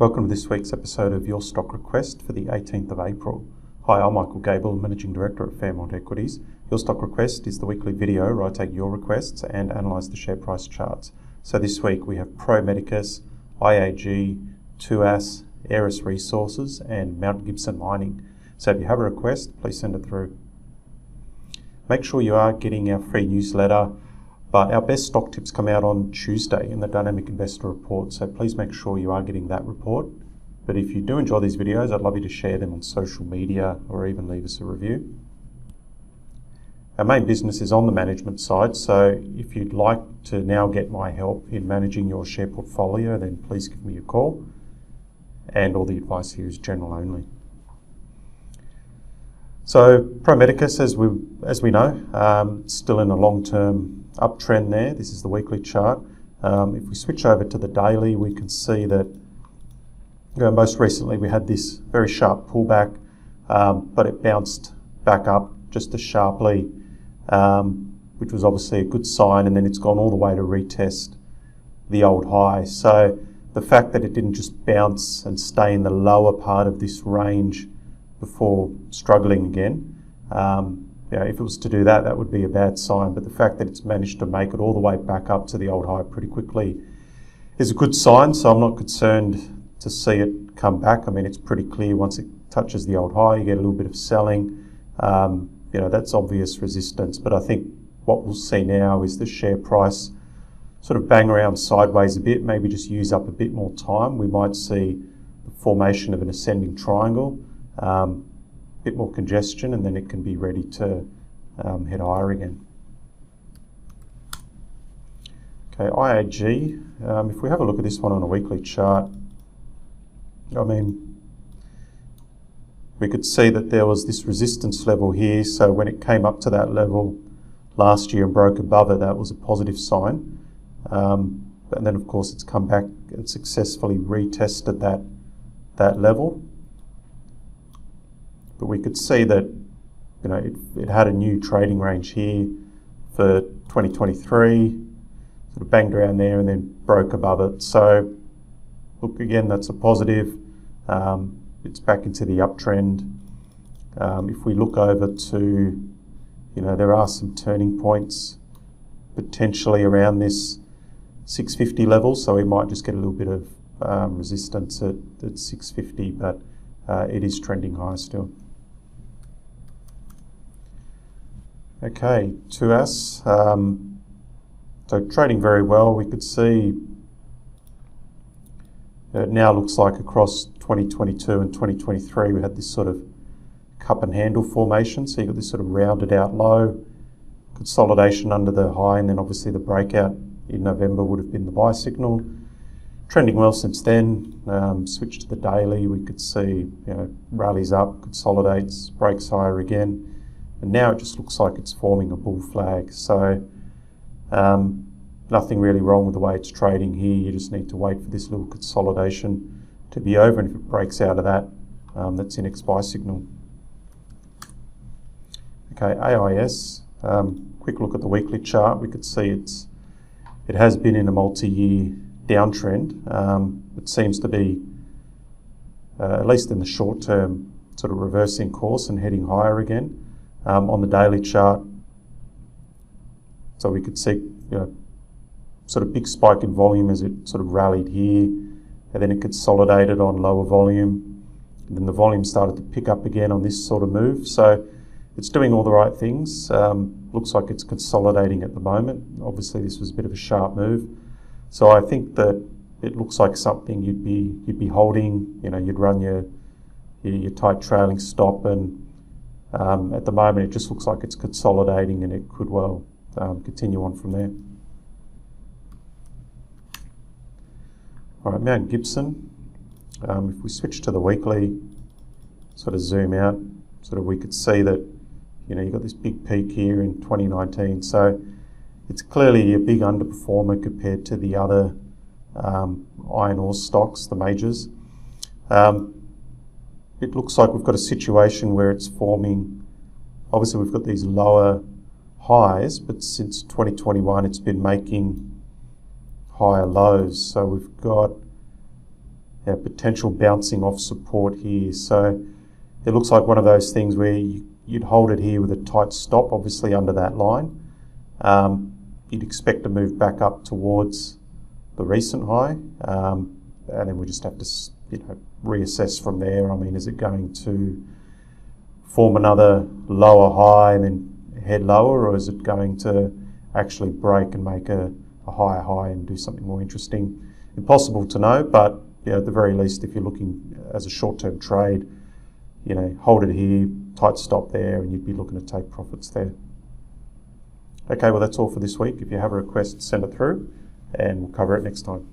Welcome to this week's episode of Your Stock Request for the 18th of April. Hi, I'm Michael Gable, Managing Director at Fairmont Equities. Your Stock Request is the weekly video where I take your requests and analyse the share price charts. So this week we have Pro Medicus, IAG, Tuas, Aeris Resources, and Mount Gibson Mining. So if you have a request, please send it through. Make sure you are getting our free newsletter but our best stock tips come out on Tuesday in the Dynamic Investor Report, so please make sure you are getting that report. But if you do enjoy these videos, I'd love you to share them on social media or even leave us a review. Our main business is on the management side, so if you'd like to now get my help in managing your share portfolio, then please give me a call. And all the advice here is general only. So Pro Medicus, as we as we know, um, still in a long-term uptrend there. This is the weekly chart. Um, if we switch over to the daily, we can see that you know, most recently we had this very sharp pullback, um, but it bounced back up just as sharply, um, which was obviously a good sign. And then it's gone all the way to retest the old high. So the fact that it didn't just bounce and stay in the lower part of this range before struggling again. Um, you know, if it was to do that, that would be a bad sign. But the fact that it's managed to make it all the way back up to the old high pretty quickly is a good sign. So I'm not concerned to see it come back. I mean, it's pretty clear once it touches the old high, you get a little bit of selling. Um, you know, that's obvious resistance. But I think what we'll see now is the share price sort of bang around sideways a bit, maybe just use up a bit more time. We might see the formation of an ascending triangle um, bit more congestion, and then it can be ready to um, head higher again. Okay, IAG, um, if we have a look at this one on a weekly chart, I mean, we could see that there was this resistance level here. So when it came up to that level last year and broke above it, that was a positive sign. Um, and then, of course, it's come back and successfully retested that that level. But we could see that you know it, it had a new trading range here for 2023, sort of banged around there and then broke above it. So look again, that's a positive. Um, it's back into the uptrend. Um, if we look over to, you know, there are some turning points potentially around this 650 level, so we might just get a little bit of um, resistance at, at 650, but uh, it is trending higher still. Okay, Tuas. Um, so trading very well. We could see it now looks like across 2022 and 2023 we had this sort of cup and handle formation. So you got this sort of rounded out low, consolidation under the high, and then obviously the breakout in November would have been the buy signal. Trending well since then. Um, switch to the daily, we could see you know rallies up, consolidates, breaks higher again and now it just looks like it's forming a bull flag. So um, nothing really wrong with the way it's trading here. You just need to wait for this little consolidation to be over, and if it breaks out of that, um, that's an next buy signal. Okay, AIS. Um, quick look at the weekly chart. We could see it's it has been in a multi-year downtrend. Um, it seems to be, uh, at least in the short term, sort of reversing course and heading higher again um, on the daily chart. So we could see, you know, sort of big spike in volume as it sort of rallied here, and then it consolidated on lower volume. And then the volume started to pick up again on this sort of move. So it's doing all the right things. Um, looks like it's consolidating at the moment. Obviously, this was a bit of a sharp move. So I think that it looks like something you'd be you'd be holding. You know, you'd run your your, your tight trailing stop and um, at the moment, it just looks like it's consolidating and it could well um, continue on from there. All right, Mount Gibson. Um, if we switch to the weekly, sort of zoom out, sort of we could see that, you know, you've got this big peak here in 2019. So it's clearly a big underperformer compared to the other um, iron ore stocks, the majors. Um, it looks like we've got a situation where it's forming. Obviously, we've got these lower highs, but since 2021, it's been making higher lows. So we've got yeah, potential bouncing off support here. So it looks like one of those things where you, would hold it here with a tight stop, obviously under that line. Um, you'd expect to move back up towards the recent high, um, and then we just have to you know reassess from there. I mean, is it going to form another lower high and then head lower, or is it going to actually break and make a, a higher high and do something more interesting? Impossible to know, but you know, at the very least, if you're looking as a short-term trade, you know, hold it here, tight stop there, and you'd be looking to take profits there. Okay, well, that's all for this week. If you have a request, send it through, and we'll cover it next time.